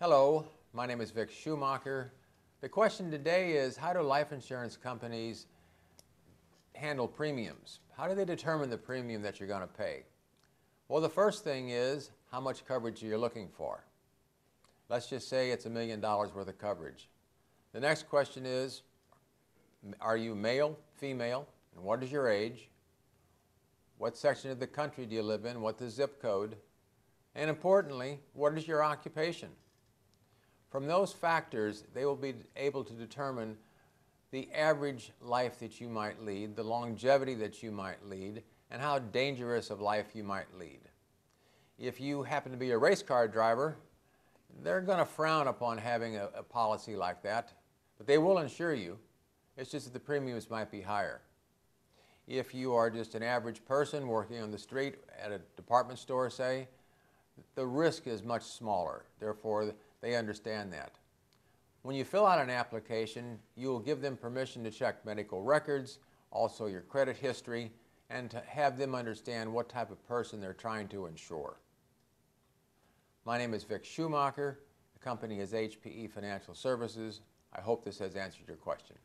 Hello, my name is Vic Schumacher. The question today is how do life insurance companies handle premiums? How do they determine the premium that you're going to pay? Well, the first thing is how much coverage you're looking for. Let's just say it's a million dollars worth of coverage. The next question is are you male, female, and what is your age? What section of the country do you live in? What the zip code? And importantly, what is your occupation? From those factors, they will be able to determine the average life that you might lead, the longevity that you might lead, and how dangerous of life you might lead. If you happen to be a race car driver, they're going to frown upon having a, a, policy like that, but they will insure you. It's just that the premiums might be higher. If you are just an average person working on the street at a department store, say, the risk is much smaller. Therefore, they understand that. When you fill out an application, you will give them permission to check medical records, also your credit history, and to have them understand what type of person they're trying to insure. My name is Vic Schumacher. The company is HPE Financial Services. I hope this has answered your question.